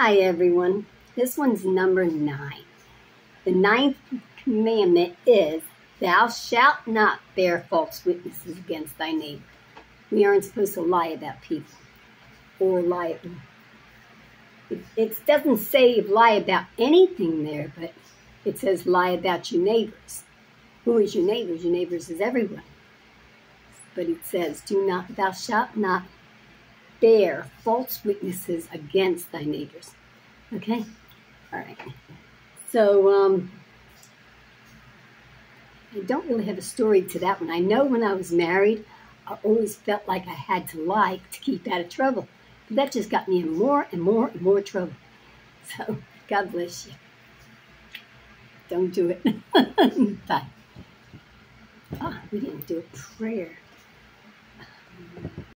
Hi, everyone. This one's number nine. The ninth commandment is, Thou shalt not bear false witnesses against thy neighbor. We aren't supposed to lie about people or lie. It, it doesn't say lie about anything there, but it says lie about your neighbors. Who is your neighbors? Your neighbors is everyone. But it says, Do not, thou shalt not bear false witnesses against thy neighbors. Okay? All right. So, um, I don't really have a story to that one. I know when I was married, I always felt like I had to lie to keep out of trouble. But that just got me in more and more and more trouble. So, God bless you. Don't do it. Bye. Oh, we didn't do a prayer.